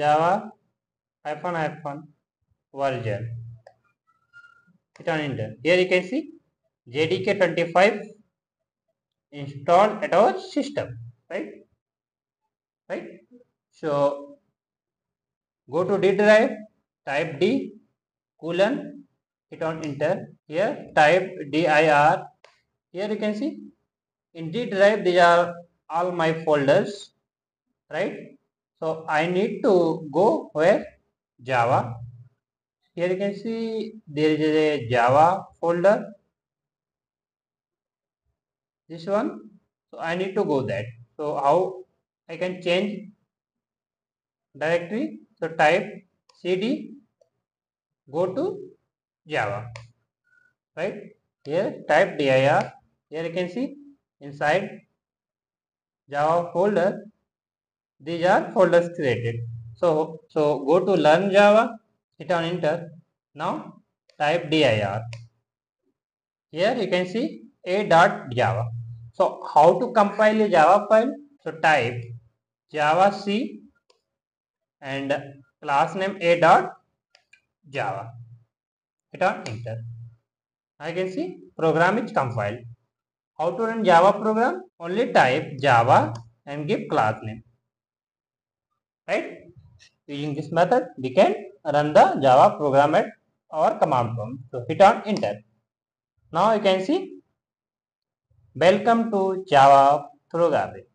java hyphen hyphen version hit on enter here you can see jdk 25 installed at our system right right so go to d drive type d colon hit on enter here type dir here you can see in d drive these are all my folders right so i need to go where? Java. Here you can see there is a java folder. This one. So i need to go that. So how i can change directory? So type cd go to java. Right? Here type dir. Here you can see inside java folder these are folders created. So so go to learn java hit on enter. Now type dir. Here you can see a dot java. So how to compile a java file? So type javac and class name a dot java. Hit on enter. I can see program is compiled. How to run java program? Only type java and give class name right? Using this method we can run the java program at our command prompt. So hit on enter. Now you can see welcome to java programming